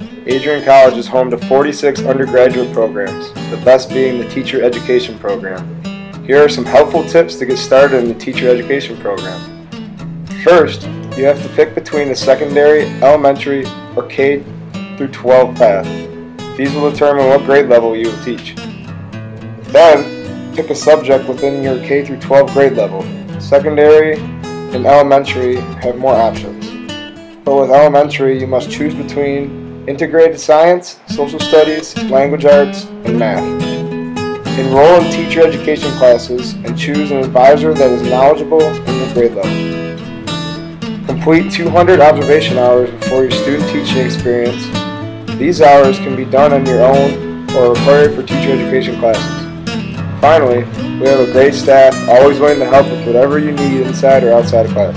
Adrian College is home to 46 undergraduate programs, the best being the Teacher Education Program. Here are some helpful tips to get started in the Teacher Education Program. First, you have to pick between the secondary, elementary, or K through 12 path. These will determine what grade level you will teach. Then, pick a subject within your K through 12 grade level. Secondary and elementary have more options. But with elementary, you must choose between integrated science, social studies, language arts, and math. Enroll in teacher education classes and choose an advisor that is knowledgeable in your grade level. Complete 200 observation hours before your student teaching experience. These hours can be done on your own or required for teacher education classes. Finally, we have a great staff always willing to help with whatever you need inside or outside of class.